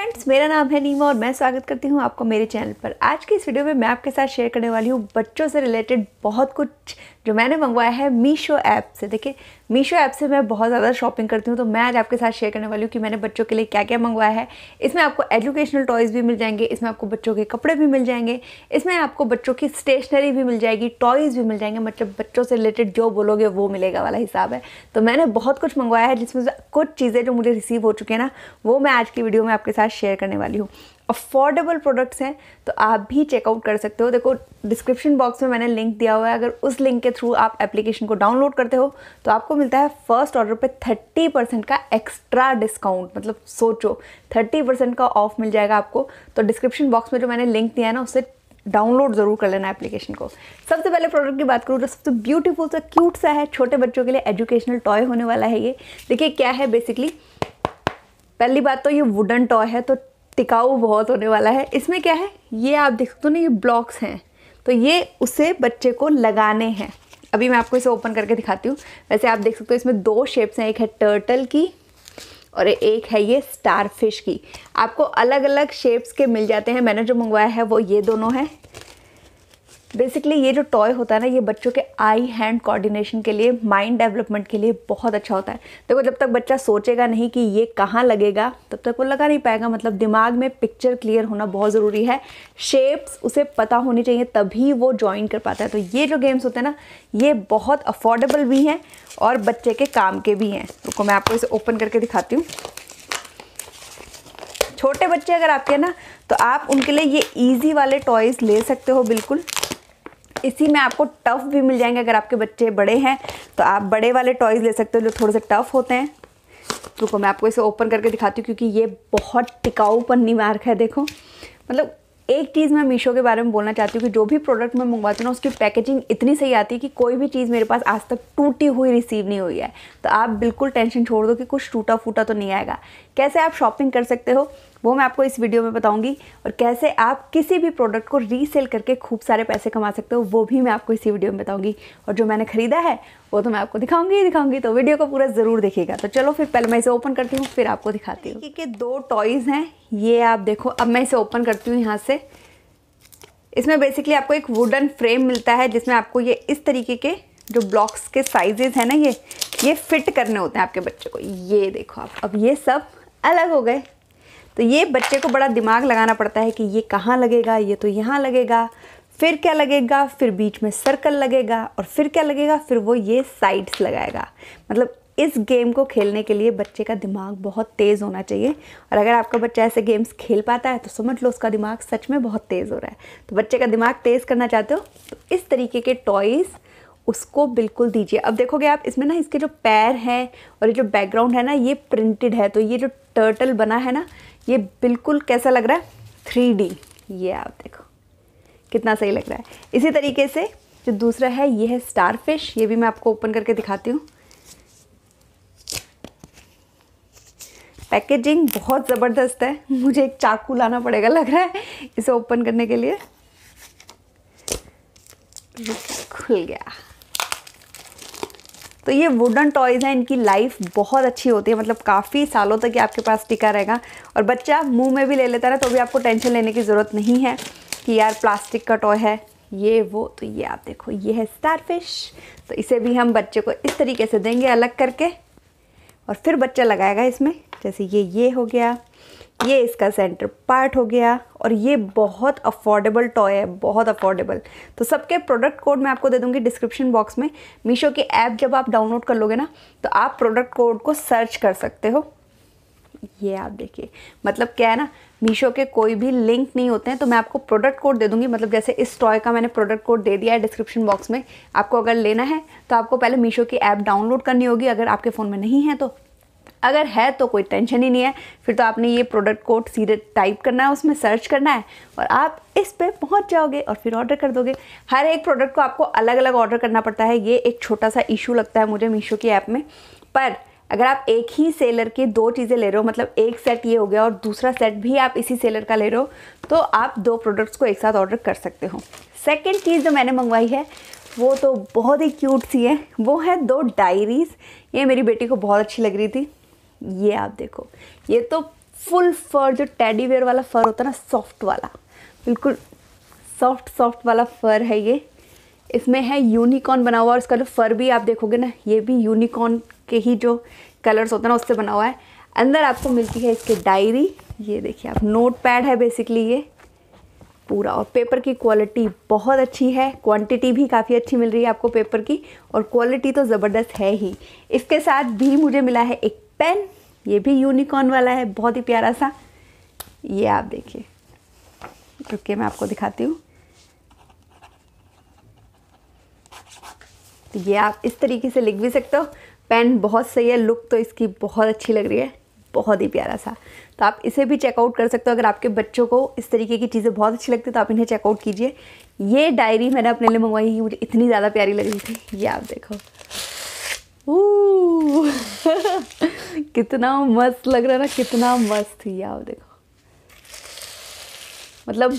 Friends मेरा नाम है नीमा और मैं स्वागत करती हूँ आपको मेरे चैनल पर। आज की इस वीडियो में मैं आपके साथ शेयर करने वाली हूँ बच्चों से रिलेटेड बहुत कुछ जो मैंने मंगवाया है मीशो ऐप से। देखिए मीशो ऐप से मैं बहुत ज़्यादा शॉपिंग करती हूँ तो मैं आज आपके साथ शेयर करने वाली हूँ कि मैंने बच्चों के लिए क्या क्या मंगवाया है। इसमें आपको एजुकेशनल टॉयज़ भी मिल जाएँगे, इसमें आपको बच्चों के कपड़े भी मिल जाएँगे, इसमें आपको बच्चों की स्टेशनरी भी मिल जाएगी टॉयज़ भी मिल जाएँगे मतलब बच्चों से रिलेटेड जो बोलोगे वो मिलेगा वाला हिसाब है। तो मैंने बहुत कुछ मंगवाया है, जिसमें कुछ चीज़ें जो मुझे रिसीव हो चुकी हैं ना, वो मैं आज की वीडियो में आपके साथ शेयर करने वाली हूँ। अफोर्डेबल प्रोडक्ट्स हैं तो आप भी चेकआउट कर सकते हो। देखो डिस्क्रिप्शन बॉक्स में मैंने लिंक दिया हुआ है। अगर उस लिंक के थ्रू आप एप्लीकेशन को डाउनलोड करते हो तो आपको मिलता है फ़र्स्ट ऑर्डर पे थर्टी परसेंट का एक्स्ट्रा डिस्काउंट मतलब सोचो थर्टी परसेंट का ऑफ़ मिल जाएगा आपको। तो डिस्क्रिप्शन बॉक्स में जो मैंने लिंक दिया है ना उससे डाउनलोड ज़रूर कर लेना एप्लीकेशन को। सबसे पहले प्रोडक्ट की बात करूँ तो सबसे ब्यूटीफुल सा क्यूट सा है, छोटे बच्चों के लिए एजुकेशनल टॉय होने वाला है ये। देखिए, क्या है बेसिकली पहली बात तो ये वुडन टॉय है तो टिकाऊ बहुत होने वाला है। इसमें क्या है? ये आप देख सकते हो ना, ये ब्लॉक्स हैं। तो ये उसे बच्चे को लगाने हैं। अभी मैं आपको इसे ओपन करके दिखाती हूँ। वैसे आप देख सकते हो, इसमें दो शेप्स हैं। एक है टर्टल की और एक है ये स्टार फ़िश की। आपको अलग अलग शेप्स के मिल जाते हैं। मैंने जो मंगवाया है, वो ये दोनों हैं। बेसिकली ये जो टॉय होता है ना, ये बच्चों के आई हैंड कोऑर्डिनेशन के लिए माइंड डेवलपमेंट के लिए बहुत अच्छा होता है। देखो, जब तक बच्चा सोचेगा नहीं कि ये कहाँ लगेगा, तब तक वो लगा नहीं पाएगा। मतलब दिमाग में पिक्चर क्लियर होना बहुत ज़रूरी है। शेप्स उसे पता होनी चाहिए, तभी वो ज्वाइन कर पाता है। तो ये जो गेम्स होते हैं ना, ये बहुत अफोर्डेबल भी हैं और बच्चे के काम के भी हैं। रुको, मैं आपको इसे ओपन करके दिखाती हूँ। छोटे बच्चे अगर आपके हैं ना तो आप उनके लिए ये ईजी वाले टॉयज़ ले सकते हो, बिल्कुल। इसी में आपको टफ़ भी मिल जाएँगे अगर आपके बच्चे बड़े हैं। तो आप बड़े वाले टॉयज़ ले सकते हो जो थोड़े से टफ़ होते हैं। रुको, मैं आपको इसे ओपन करके दिखाती हूँ क्योंकि ये बहुत टिकाऊ पन्नी मार्क है, देखो। मतलब एक चीज़ मैं मीशो के बारे में बोलना चाहती हूँ कि जो भी प्रोडक्ट मैं मंगवाती हूँ ना, उसकी पैकेजिंग इतनी सही आती है कि कोई भी चीज़ मेरे पास आज तक टूटी हुई रिसीव नहीं हुई है। तो आप बिल्कुल टेंशन छोड़ दो कि कुछ टूटा फूटा तो नहीं आएगा। कैसे आप शॉपिंग कर सकते हो, वो मैं आपको इस वीडियो में बताऊँगी। और कैसे आप किसी भी प्रोडक्ट को रीसेल करके खूब सारे पैसे कमा सकते हो, वो भी मैं आपको इसी वीडियो में बताऊँगी। और जो मैंने ख़रीदा है, वो तो मैं आपको दिखाऊँगी ही दिखाऊँगी तो वीडियो को पूरा ज़रूर देखिएगा। तो चलो फिर पहले मैं इसे ओपन करती हूँ, फिर आपको दिखाती हूँ। कि दो टॉयज़ हैं, ये आप देखो, अब मैं इसे ओपन करती हूँ यहाँ से। इसमें बेसिकली आपको एक वुडन फ्रेम मिलता है, जिसमें आपको ये इस तरीके के जो ब्लॉक्स के साइजेज हैं ना ये ये फिट करने होते हैं आपके बच्चे को। ये देखो आप, अब ये सब अलग हो गए। तो ये बच्चे को बड़ा दिमाग लगाना पड़ता है कि ये कहाँ लगेगा, ये तो यहाँ लगेगा, फिर क्या लगेगा, फिर बीच में सर्कल लगेगा और फिर क्या लगेगा, फिर वो ये साइड्स लगाएगा। मतलब इस गेम को खेलने के लिए बच्चे का दिमाग बहुत तेज़ होना चाहिए और अगर आपका बच्चा ऐसे गेम्स खेल पाता है तो समझ लो उसका दिमाग सच में बहुत तेज़ हो रहा है। तो बच्चे का दिमाग तेज़ करना चाहते हो तो इस तरीके के टॉयज़ उसको बिल्कुल दीजिए। अब देखोगे आप, इसमें ना इसके जो पैर हैं और ये जो बैकग्राउंड है ना, ये प्रिंटेड है तो ये जो टर्टल बना है ना, ये बिल्कुल कैसा लग रहा है? थ्री ये आप देखो, कितना सही लग रहा है। इसी तरीके से जो दूसरा है, ये है स्टार फ़िश ये भी मैं आपको ओपन करके दिखाती हूँ। पैकेजिंग बहुत ज़बरदस्त है। मुझे एक चाकू लाना पड़ेगा, लग रहा है, इसे ओपन करने के लिए। खुल गया। तो ये वुडन टॉयज़ हैं, इनकी लाइफ बहुत अच्छी होती है। मतलब काफ़ी सालों तक ये आपके पास टिका रहेगा। और बच्चा मुँह में भी ले लेता है तो भी आपको टेंशन लेने की ज़रूरत नहीं है कि यार प्लास्टिक का टॉय है, ये, वो तो ये आप देखो, ये है स्टारफिश तो इसे भी हम बच्चे को इस तरीके से देंगे अलग करके। और फिर बच्चा लगाएगा इसमें, जैसे ये ये हो गया। ये इसका सेंटर पार्ट हो गया और ये बहुत अफोर्डेबल टॉय है, बहुत अफोर्डेबल तो सबके प्रोडक्ट कोड मैं आपको दे दूँगी डिस्क्रिप्शन बॉक्स में. मीशो की ऐप जब आप डाउनलोड कर लोगे ना तो आप प्रोडक्ट कोड को सर्च कर सकते हो. ये आप देखिए. मतलब क्या है ना मीशो के कोई भी लिंक नहीं होते हैं तो मैं आपको प्रोडक्ट कोड दे दूँगी. मतलब जैसे इस टॉय का मैंने प्रोडक्ट कोड दे दिया है डिस्क्रिप्शन बॉक्स में. आपको अगर लेना है तो आपको पहले मीशो की ऐप डाउनलोड करनी होगी. अगर आपके फ़ोन में नहीं है तो अगर है तो कोई टेंशन ही नहीं है। फिर तो आपने ये प्रोडक्ट कोड सीधे टाइप करना है, उसमें सर्च करना है और आप इस पे पहुँच जाओगे और फिर ऑर्डर कर दोगे। हर एक प्रोडक्ट को आपको अलग अलग ऑर्डर करना पड़ता है। ये एक छोटा सा इशू लगता है मुझे मीशो की ऐप में। पर अगर आप एक ही सेलर के दो चीज़ें ले रहे हो मतलब एक सेट ये हो गया और दूसरा सेट भी आप इसी सेलर का ले रहे हो तो आप दो प्रोडक्ट्स को एक साथ ऑर्डर कर सकते हो। सेकेंड चीज़ जो मैंने मंगवाई है, वो तो बहुत ही क्यूट सी है। वो है दो डायरीज़ ये मेरी बेटी को बहुत अच्छी लग रही थी। ये आप देखो। ये तो फुल फर जो टेडी वेयर वाला फर होता है ना सॉफ्ट वाला। बिल्कुल सॉफ्ट सॉफ्ट वाला फर है ये। इसमें है यूनिकॉर्न बना हुआ और इसका जो फर भी आप देखोगे ना, ये भी यूनिकॉर्न के ही जो कलर्स होते हैं ना, उससे बना हुआ है। अंदर आपको मिलती है इसकी डायरी ये देखिए आप नोट पैड है बेसिकली ये। पूरा, और पेपर की क्वालिटी बहुत अच्छी है। क्वांटिटी भी काफ़ी अच्छी मिल रही है आपको पेपर की, और क्वालिटी तो ज़बरदस्त है ही। इसके साथ भी मुझे मिला है एक पेन, ये भी यूनिकॉर्न वाला है, बहुत ही प्यारा सा। ये आप देखिए। रुकिए मैं आपको दिखाती हूँ। तो ये आप इस तरीके से लिख भी सकते हो। पेन बहुत सही है, लुक तो इसकी बहुत अच्छी लग रही है। बहुत ही प्यारा सा। तो आप इसे भी चेकआउट कर सकते हो। अगर आपके बच्चों को इस तरीके की चीज़ें बहुत अच्छी लगती है तो आप इन्हें चेकआउट कीजिए। ये डायरी मैंने अपने लिए मंगवाई मुझे इतनी ज़्यादा प्यारी लग रही थी। ये आप देखो। कितना मस्त लग रहा है ना, कितना मस्त ये आप देखो। मतलब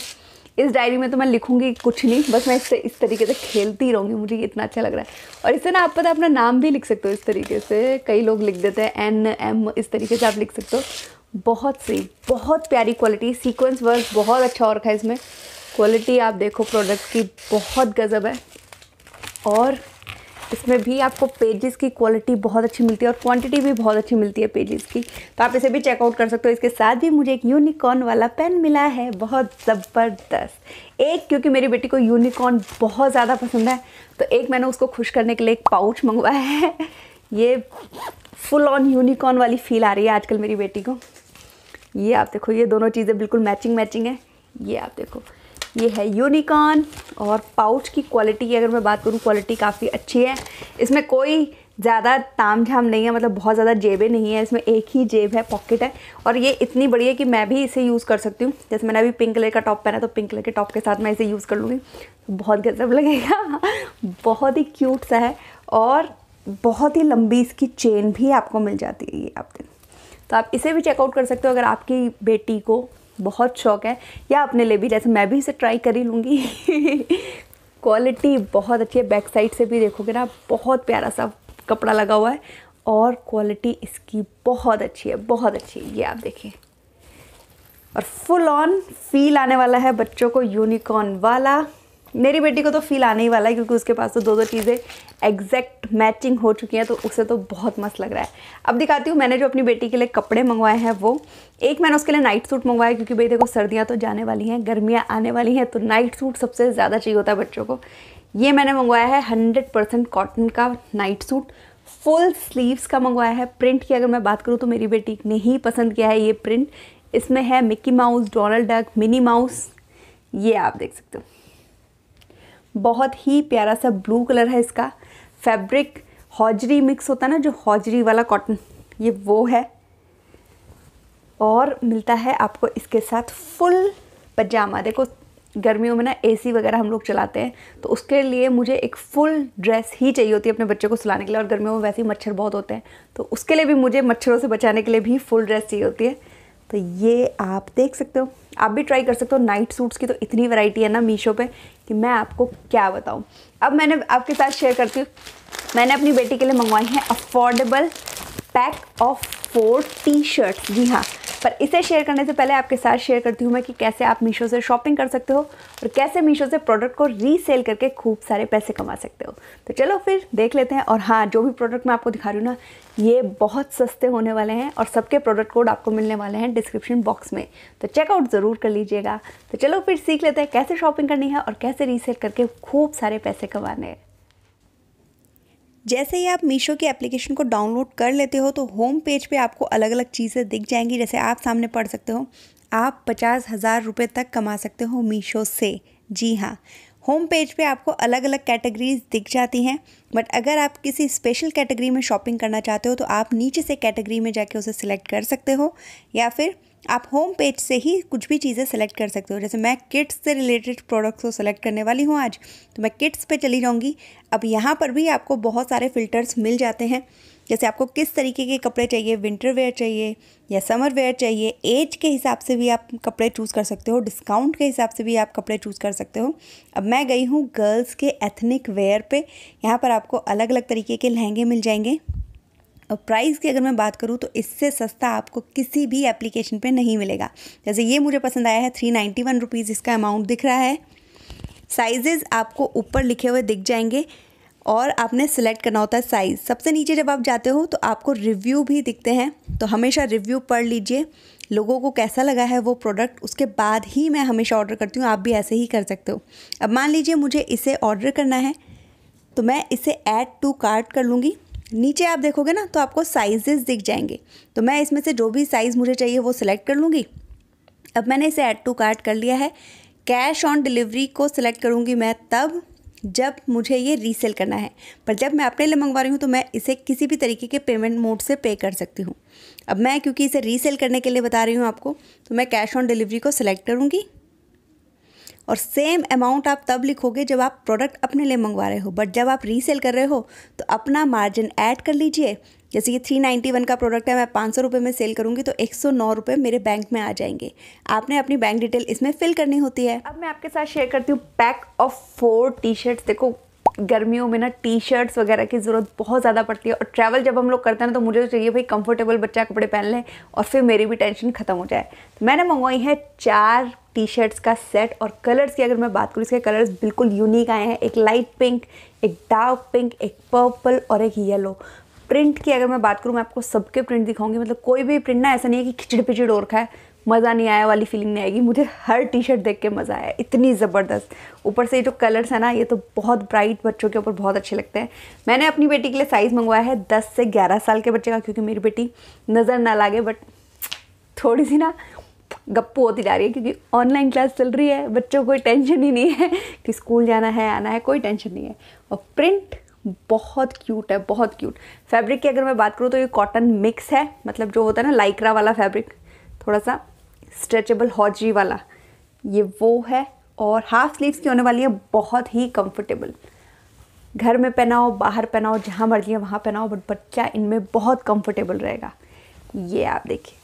इस डायरी में तो मैं लिखूँगी कुछ नहीं, बस मैं इससे, इस तरीके से खेलती रहूँगी, मुझे इतना अच्छा लग रहा है। और इससे ना, आप पता अपना नाम भी लिख सकते हो इस तरीके से, कई लोग लिख देते हैं एन एम इस तरीके से आप लिख सकते हो। बहुत सही, बहुत प्यारी क्वालिटी सीक्वेंस वर्क बहुत अच्छा और रखा है इसमें। क्वालिटी आप देखो प्रोडक्ट की बहुत गज़ब है। और इसमें भी आपको पेजेस की क्वालिटी बहुत अच्छी मिलती है और क्वांटिटी भी बहुत अच्छी मिलती है पेजेस की। तो आप इसे भी चेकआउट कर सकते हो। इसके साथ भी मुझे एक यूनिकॉर्न वाला पेन मिला है। बहुत ज़बरदस्त। एक, क्योंकि मेरी बेटी को यूनिकॉर्न बहुत ज़्यादा पसंद है तो एक मैंने उसको खुश करने के लिए एक पाउच मंगवाया है। ये फुल ऑन यूनिकॉर्न वाली फील आ रही है आजकल मेरी बेटी को। ये आप देखो, ये दोनों चीज़ें बिल्कुल मैचिंग मैचिंग है। ये आप देखो। ये है यूनिकॉर्न और पाउच की क्वालिटी की अगर मैं बात करूँ क्वालिटी काफ़ी अच्छी है। इसमें कोई ज़्यादा ताम झाम नहीं है मतलब बहुत ज़्यादा जेबें नहीं है, इसमें एक ही जेब है पॉकेट है। और ये इतनी बड़ी है कि मैं भी इसे यूज़ कर सकती हूँ। जैसे मैंने अभी पिंक कलर का टॉप पहना तो पिंक कलर के टॉप के साथ मैं इसे यूज़ कर लूँगी। बहुत गजब लगेगा। बहुत ही क्यूट सा है और बहुत ही लंबी इसकी चेन भी आपको मिल जाती है ये आप तो आप इसे भी चेकआउट कर सकते हो अगर आपकी बेटी को बहुत शौक है। या अपने लिए भी, जैसे मैं भी इसे ट्राई कर ही लूँगी। क्वालिटी बहुत अच्छी है। बैक साइड से भी देखोगे ना, बहुत प्यारा सा कपड़ा लगा हुआ है। और क्वालिटी इसकी बहुत अच्छी है, बहुत अच्छी है। ये आप देखिए। और फुल ऑन फील आने वाला है बच्चों को। यूनिकॉर्न वाला। मेरी बेटी को तो फील आने ही वाला है, क्योंकि उसके पास तो दो दो चीज़ें एग्जैक्ट मैचिंग हो चुकी हैं तो उसे तो बहुत मस्त लग रहा है। अब दिखाती हूँ, मैंने जो अपनी बेटी के लिए कपड़े मंगवाए हैं वो। एक मैंने उसके लिए नाइट सूट मंगवाया, क्योंकि भाई देखो, सर्दियाँ तो जाने वाली हैं, गर्मियाँ आने वाली हैं तो नाइट सूट सबसे ज़्यादा चाहिए होता है बच्चों को। ये मैंने मंगवाया है हंड्रेड परसेंट कॉटन का नाइट सूट फुल स्लीव्स का मंगवाया है प्रिंट की अगर मैं बात करूँ तो मेरी बेटी ने ही पसंद किया है ये प्रिंट इसमें है Mickey Mouse Donald Duck Minnie Mouse ये आप देख सकते हो। बहुत ही प्यारा सा ब्लू कलर है इसका। फैब्रिक हॉजरी मिक्स होता है ना, जो हॉजरी वाला कॉटन ये वो है। और मिलता है आपको इसके साथ फुल पजामा देखो, गर्मियों में ना एसी वगैरह हम लोग चलाते हैं तो उसके लिए मुझे एक फुल ड्रेस ही चाहिए होती है अपने बच्चे को सुलाने के लिए, और गर्मियों में वैसे ही मच्छर बहुत होते हैं तो उसके लिए भी मुझे मच्छरों से बचाने के लिए भी फुल ड्रेस चाहिए होती है। तो ये आप देख सकते हो। आप भी ट्राई कर सकते हो। नाइट सूट्स की तो इतनी वैरायटी है ना मीशो पे कि मैं आपको क्या बताऊँ। अब मैंने आपके साथ शेयर करती हूँ। मैंने अपनी बेटी के लिए मंगवाई है affordable pack of four T shirt जी हाँ। पर इसे शेयर करने से पहले आपके साथ शेयर करती हूँ मैं कि कैसे आप मीशो से शॉपिंग कर सकते हो और कैसे मीशो से प्रोडक्ट को रीसेल करके खूब सारे पैसे कमा सकते हो। तो चलो फिर देख लेते हैं। और हाँ जो भी प्रोडक्ट मैं आपको दिखा रही हूँ ना, ये बहुत सस्ते होने वाले हैं और सबके प्रोडक्ट कोड आपको मिलने वाले हैं डिस्क्रिप्शन बॉक्स में। तो चेकआउट ज़रूर कर लीजिएगा। तो चलो फिर सीख लेते हैं कैसे शॉपिंग करनी है और कैसे रीसेल करके खूब सारे पैसे कमाने हैं। जैसे ही आप मीशो की एप्लीकेशन को डाउनलोड कर लेते हो तो होम पेज पे आपको अलग अलग चीज़ें दिख जाएँगी। जैसे आप सामने पढ़ सकते हो, आप पचास हज़ार रुपये तक कमा सकते हो मीशो से। जी हाँ होम पेज पे आपको अलग अलग कैटेगरीज दिख जाती हैं, बट अगर आप किसी स्पेशल कैटेगरी में शॉपिंग करना चाहते हो तो आप नीचे से कैटेगरी में जाके उसे सिलेक्ट कर सकते हो, या फिर आप होम पेज से ही कुछ भी चीज़ें सेलेक्ट कर सकते हो। जैसे मैं किड्स से रिलेटेड प्रोडक्ट्स को सेलेक्ट करने वाली हूँ आज तो मैं किड्स पे चली जाऊँगी। अब यहाँ पर भी आपको बहुत सारे फ़िल्टर्स मिल जाते हैं। जैसे आपको किस तरीके के कपड़े चाहिए? विंटर वेयर चाहिए या समर वेयर चाहिए? एज के हिसाब से भी आप कपड़े चूज़ कर सकते हो। डिस्काउंट के हिसाब से भी आप कपड़े चूज़ कर सकते हो। अब मैं गई हूँ गर्ल्स के एथनिक वेयर पे। यहाँ पर आपको अलग अलग तरीके के लहंगे मिल जाएँगे। और प्राइस की अगर मैं बात करूँ तो इससे सस्ता आपको किसी भी एप्लीकेशन पे नहीं मिलेगा। जैसे ये मुझे पसंद आया है थ्री नाइन्टी वन रुपीज़ इसका अमाउंट दिख रहा है। साइजेज़ आपको ऊपर लिखे हुए दिख जाएँगे और आपने सेलेक्ट करना होता है साइज़ सबसे नीचे जब आप जाते हो तो आपको रिव्यू भी दिखते हैं। तो हमेशा रिव्यू पढ़ लीजिए। लोगों को कैसा लगा है वो प्रोडक्ट उसके बाद ही मैं हमेशा ऑर्डर करती हूँ। आप भी ऐसे ही कर सकते हो। अब मान लीजिए मुझे इसे ऑर्डर करना है तो मैं इसे ऐड टू कार्ट कर लूँगी। नीचे आप देखोगे ना तो आपको साइजेस दिख जाएँगे। तो मैं इसमें से जो भी साइज़ मुझे चाहिए, वो सिलेक्ट कर लूँगी। अब मैंने इसे ऐड टू कार्ट कर लिया है। कैश ऑन डिलीवरी को सिलेक्ट करूँगी मैं तब, जब मुझे ये रीसेल करना है। पर जब मैं अपने लिए मंगवा रही हूँ तो मैं इसे किसी भी तरीके के पेमेंट मोड से पे कर सकती हूँ। अब मैं क्योंकि इसे रीसेल करने के लिए बता रही हूँ आपको तो मैं कैश ऑन डिलीवरी को सिलेक्ट करूँगी। और सेम अमाउंट आप तब लिखोगे जब आप प्रोडक्ट अपने लिए मंगवा रहे हो। बट जब आप रीसेल कर रहे हो तो अपना मार्जिन ऐड कर लीजिए। जैसे ये थ्री नाइन्टी वन का प्रोडक्ट है, मैं पाँच सौ रुपये में सेल करूँगी तो एक सौ नौ रुपये मेरे बैंक में आ जाएँगे। आपने अपनी बैंक डिटेल इसमें फिल करनी होती है। अब मैं आपके साथ शेयर करती हूँ pack of four T shirts देखो, गर्मियों में ना टी शर्ट्स वगैरह की ज़रूरत बहुत ज़्यादा पड़ती है। और ट्रैवल जब हम लोग करते हैं ना तो मुझे तो चाहिए, भाई कंफर्टेबल बच्चा कपड़े पहन लें और फिर मेरी भी टेंशन ख़त्म हो जाए। तो मैंने मंगवाई है चार टी शर्ट्स का सेट और कलर्स की अगर मैं बात करूँ, इसके कलर्स बिल्कुल यूनिक आए हैं। एक लाइट पिंक एक डार्क पिंक एक पर्पल और एक येलो प्रिंट की अगर मैं बात करूँ, मैं आपको सबके प्रिंट दिखाऊँगी। मतलब कोई भी प्रिंट ना, ऐसा नहीं है कि खिचड़ पिचड़ और है मज़ा नहीं आया वाली फीलिंग नहीं आएगी। मुझे हर टी शर्ट देख के मज़ा आया, इतनी ज़बरदस्त। ऊपर से ये जो कलर्स है ना, ये तो बहुत ब्राइट बच्चों के ऊपर बहुत अच्छे लगते हैं। मैंने अपनी बेटी के लिए साइज़ मंगवाया है दस से ग्यारह साल के बच्चे का, क्योंकि मेरी बेटी नज़र ना लागे बट थोड़ी सी ना गप्पू होती जा रही है क्योंकि ऑनलाइन क्लास चल रही है, बच्चों कोई टेंशन ही नहीं है कि स्कूल जाना है, आना है, कोई टेंशन नहीं है। और प्रिंट बहुत क्यूट है, बहुत क्यूट फैब्रिक की अगर मैं बात करूँ तो ये कॉटन मिक्स है मतलब जो होता है ना लाइक्रा वाला फैब्रिक थोड़ा सा स्ट्रेचेबल हॉजी वाला, ये वो है और हाफ़ स्लीव्स की होने वाली है, बहुत ही कंफर्टेबल घर में पहनाओ, बाहर पहनाओ, जहाँ मर्ज़ी है वहाँ पहनाओ बट बच्चा इनमें बहुत कंफर्टेबल रहेगा। ये आप देखिए।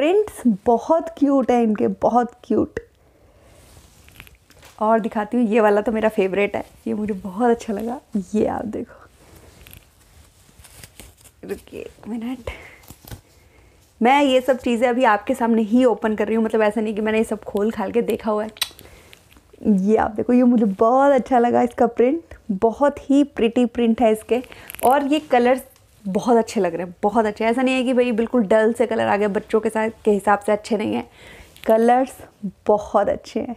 प्रिंट्स बहुत क्यूट है इनके, बहुत क्यूट और दिखाती हूँ, ये वाला तो मेरा फेवरेट है। ये मुझे बहुत अच्छा लगा। ये आप देखो। रुकिए मिनट मैं ये सब चीज़ें अभी आपके सामने ही ओपन कर रही हूँ मतलब ऐसा नहीं कि मैंने ये सब खोल खाल के देखा हुआ है। ये आप देखो, ये मुझे बहुत अच्छा लगा इसका प्रिंट बहुत ही प्रिटी प्रिंट है इसके। और ये कलर्स बहुत अच्छे लग रहे हैं, बहुत अच्छे। ऐसा नहीं है कि भाई बिल्कुल डल से कलर आ गए बच्चों के साथ, के हिसाब से अच्छे नहीं हैं। कलर्स बहुत अच्छे हैं।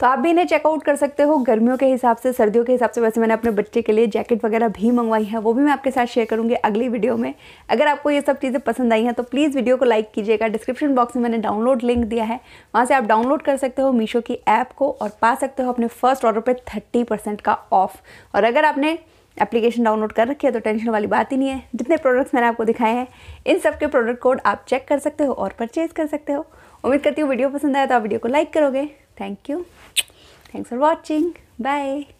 तो आप भी इन्हें चेकआउट कर सकते हो, गर्मियों के हिसाब से, सर्दियों के हिसाब से। वैसे मैंने अपने बच्चे के लिए जैकेट वगैरह भी मंगवाई है, वो भी मैं आपके साथ शेयर करूँगी अगली वीडियो में। अगर आपको ये सब चीज़ें पसंद आई हैं तो प्लीज़ वीडियो को लाइक कीजिएगा। डिस्क्रिप्शन बॉक्स में मैंने डाउनलोड लिंक दिया है, वहाँ से आप डाउनलोड कर सकते हो मीशो की ऐप को और पा सकते हो अपने फ़र्स्ट ऑर्डर पर थर्टी का ऑफ़ और अगर आपने एप्लीकेशन डाउनलोड कर रखी है तो टेंशन वाली बात ही नहीं है। जितने प्रोडक्ट्स मैंने आपको दिखाए हैं, इन सब के प्रोडक्ट कोड आप चेक कर सकते हो और परचेज कर सकते हो। उम्मीद करती हूँ वीडियो पसंद आया तो आप वीडियो को लाइक करोगे। Thank you thanks for watching Bye.